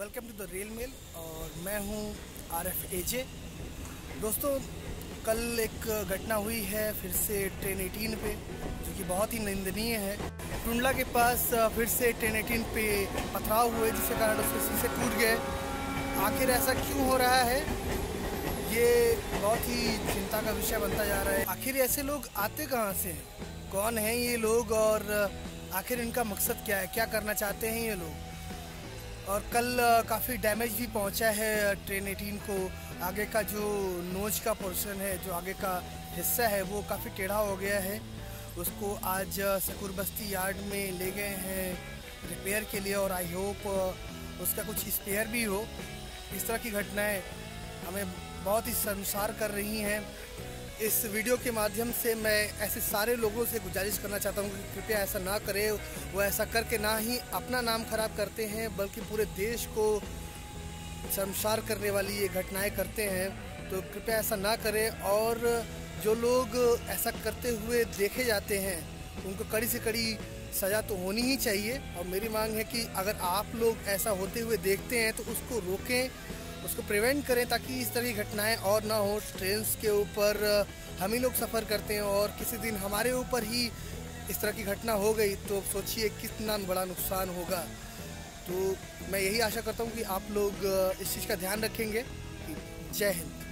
Welcome to the rail mail और मैं हूँ आर एफ़ एजे। दोस्तों, कल एक घटना हुई है फिर से ट्रेन 18 पे, जो कि बहुत ही निंदनीय है। टुंडला के पास फिर से ट्रेन 18 पे पथराव हुए, जिसके कारण उसके शीशे टूट गए। आखिर ऐसा क्यों हो रहा है? ये बहुत ही चिंता का विषय बनता जा रहा है। आखिर ऐसे लोग आते कहाँ से कौन हैं ये लोग? और आखिर इनका मकसद क्या है? क्या करना चाहते हैं ये लोग? और कल काफ़ी डैमेज भी पहुँचा है ट्रेन 18 को। आगे का जो नोज़ का पोर्शन है, जो आगे का हिस्सा है, वो काफ़ी टेढ़ा हो गया है। उसको आज सकुर बस्ती यार्ड में ले गए हैं रिपेयर के लिए और आई होप उसका कुछ स्पेयर भी हो। इस तरह की घटनाएँ हमें बहुत ही संसार कर रही हैं। इस वीडियो के माध्यम से मैं ऐसे सारे लोगों से गुजारिश करना चाहता हूँ कि कृपया ऐसा ना करें वो ऐसा करके ना ही अपना नाम खराब करते हैं, बल्कि पूरे देश को शर्मसार करने वाली ये घटनाएँ करते हैं। तो कृपया ऐसा ना करें और जो लोग ऐसा करते हुए देखे जाते हैं, उनको कड़ी से कड़ी सज़ा तो होनी ही चाहिए। और मेरी मांग है कि अगर आप लोग ऐसा होते हुए देखते हैं तो उसको रोकें। उसको प्रिवेंट करें ताकि इस तरह की घटनाएँ और ना हो। ट्रेन के ऊपर हम ही लोग सफ़र करते हैं और किसी दिन हमारे ऊपर ही इस तरह की घटना हो गई तो सोचिए कितना बड़ा नुकसान होगा। तो मैं यही आशा करता हूँ कि आप लोग इस चीज़ का ध्यान रखेंगे। जय हिंद।